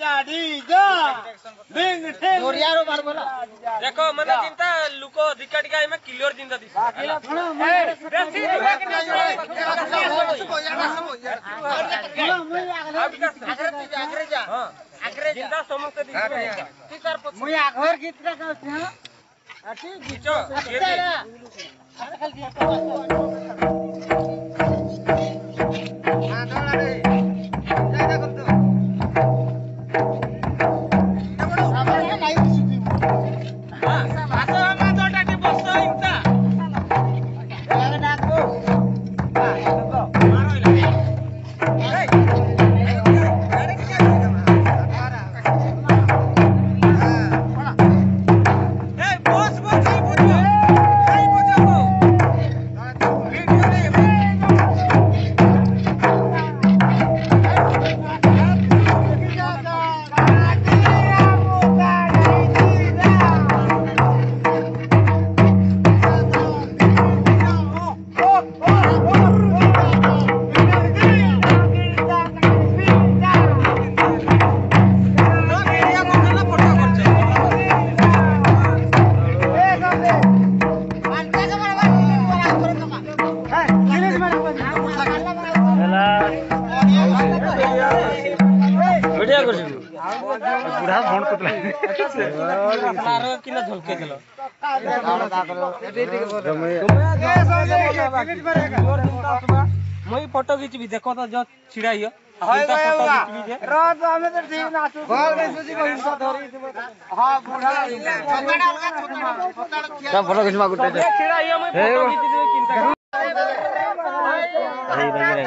देखो मने चिंता लुको अधिकारी का में क्लियर चिंता दिस চিন্তা সমস্ত মুই আগর গীতটা গাউছি হ্যাঁ ঠিক গীত बुढ़ा भोन को अपना किलो झोल के दिलो फोटो खींच भी देखो तो जो छिड़ा हियो हाय गया हुआ तो हमें तो ठीक ना आसु घर में को हिंसा धरी हां बूढ़ा सब फोटो खींचवा गुटे छिड़ा हियो फोटो खींच दे किनता अरे रे रे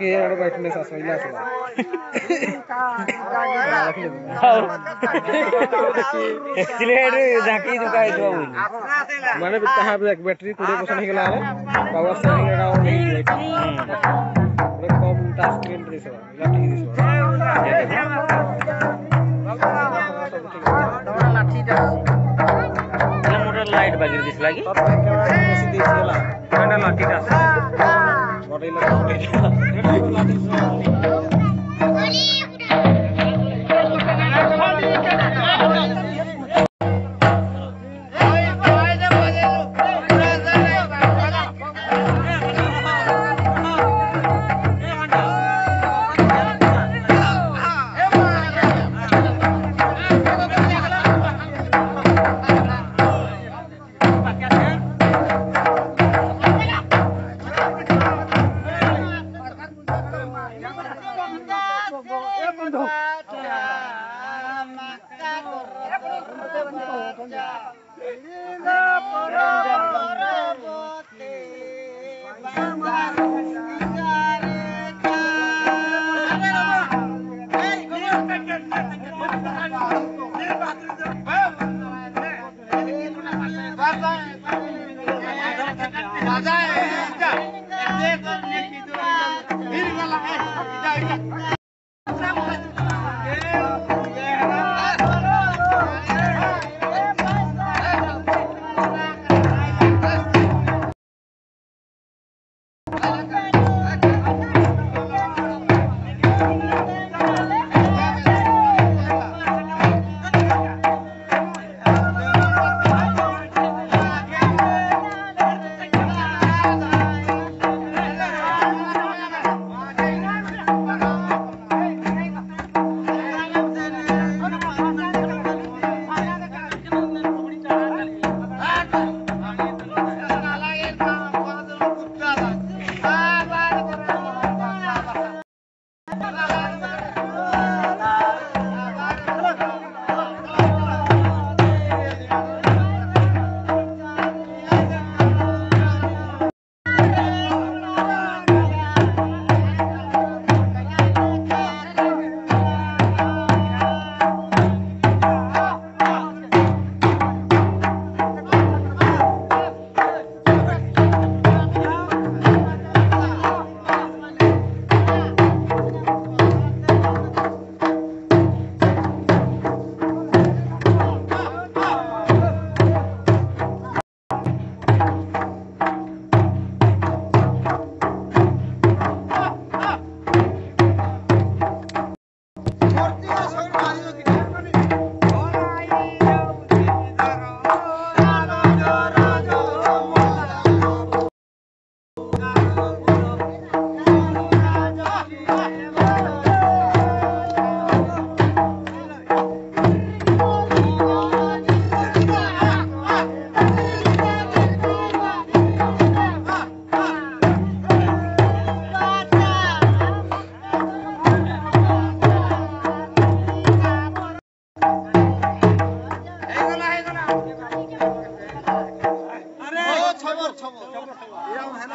के और बैठने सा सोइला से एक्सीलेट झाकी झुकाए जो माने तहां पे बैटरी 20% हो गेला पावर से लगा और नहीं हुई बड़े कम टास्क के इंटरेस्ट है लाठी दिस लाठी मोटर लाइट बागिर दिस लागी सब कैमरा दिस गेला लाठी दिस Sabay lang ako जाए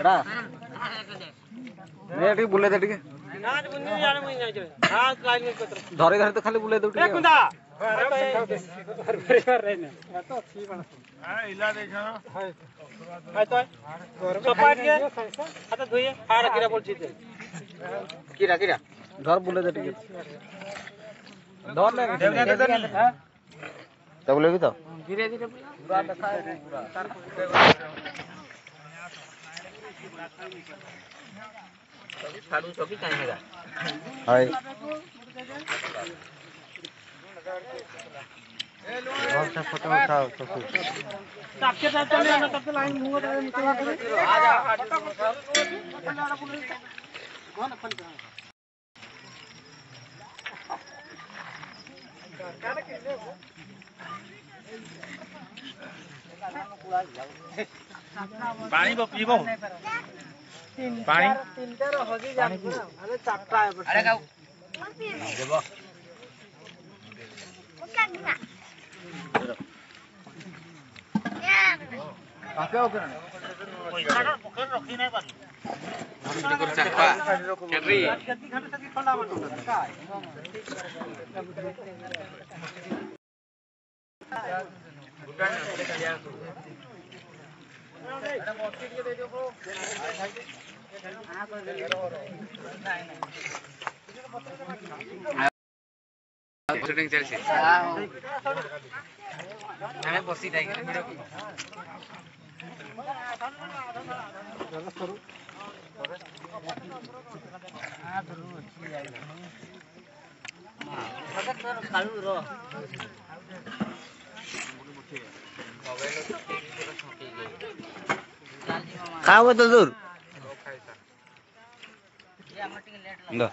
ಎಡಾ ನೇ ಟಿಕೆ ಬುಲೈ ದೇ ಟಿಕೆ ನಾ ಬುನ್ನಿ ಜಾಣ ಮೈ ನಾ ಜರೆ ಹಾ ಕಾಲಿ ಕತ್ರ ಧರೆ ಧರೆ ತ ಖಾಲಿ ಬುಲೈ ದೇ ಟಿಕೆ ಕುಂದಾ কিরা কিরা ধর বলে দে টিকে ধর না তা বলে কি তো ধীরে ধীরে পুরা দেখা পুরা তারপর हाय बहुत फोटो उठाओ सब कुछ सबके साथ चले ना सबसे लाइन मुंह डाले निकल के आ जा कौन अपन का का के ले ପାଣି ପିଇବ ପାଣି ଚାପା શૂટિંગ ચાલશે અમે બસી જાય કાળું રો મોટી મોટી મોબાઈલ काट